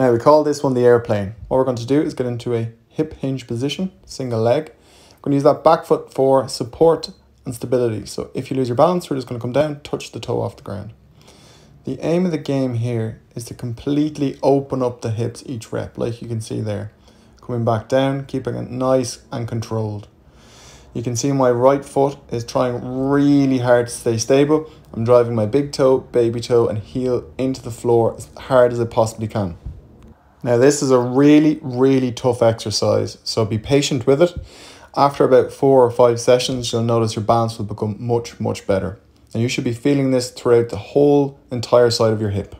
Now we call this one the airplane. What we're going to do is get into a hip hinge position, single leg. We're going to use that back foot for support and stability. So if you lose your balance, we're just going to come down, touch the toe off the ground. The aim of the game here is to completely open up the hips each rep, like you can see there. Coming back down, keeping it nice and controlled. You can see my right foot is trying really hard to stay stable. I'm driving my big toe, baby toe and heel into the floor as hard as I possibly can. Now this is a really, really tough exercise, so be patient with it. After about four or five sessions, you'll notice your balance will become much, much better. And you should be feeling this throughout the whole entire side of your hip.